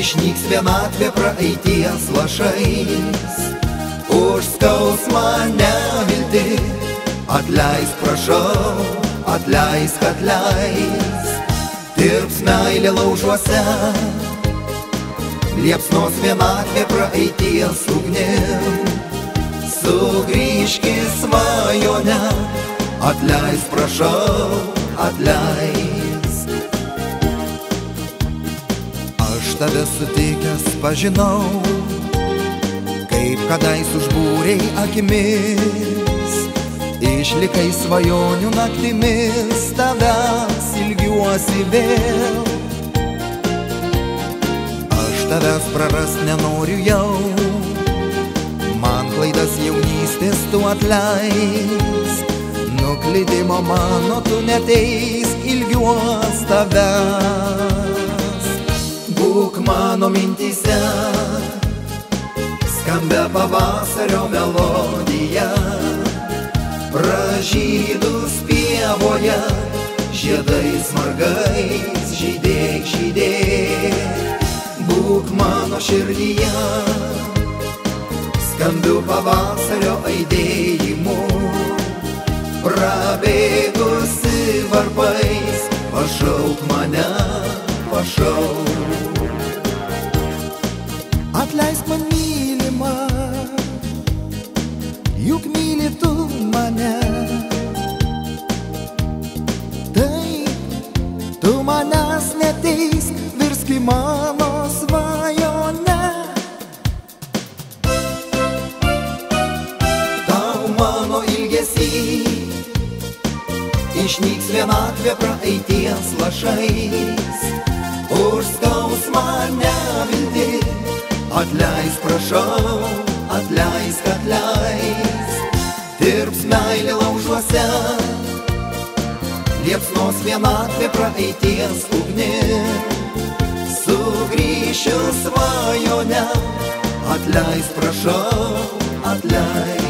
Išnyks vienatvė praeities lašais. Už skausmą nevilti. Atleisk prašau, atleisk atleisk. Tirps meilė laužuose. Liepsnos vienatvė praeities ugnim Sugrįžki svajonę. Atleis prašau, atleis tave sutikęs pažinau. Kaip kadais užbūrei akimis Išlikai svajonių naktimis Tavęs ilgiuosi vėl. Tavęs praras nenoriu jau Man klaidas jaunystės tu atleis. Nuklydimo mano tu neteis ilgiuos tavęs mintise Skambia pavasario melodija. Pražydus pievoje Žiedais margais žydėk žydėk. Būk mano širdyje, skambiu pavasario aidėjimu, prabėgusi varpais, pašauk mane, pašauk. Atleisk man mylimą, juk myli tu mane. Taip, tu manęs neteisk, virski mano svajone. Tau mano ilgesy, išnyks vienatvė praeities lašais, už skausmą nevilti, atleis prašau, atleisk atleis, dirbs meilė laužuose, liepsnos vienatvė praeities ugnis sugrįšiu svajonę, atleis prašau, atleis.